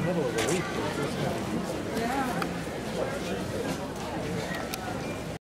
middle of the week.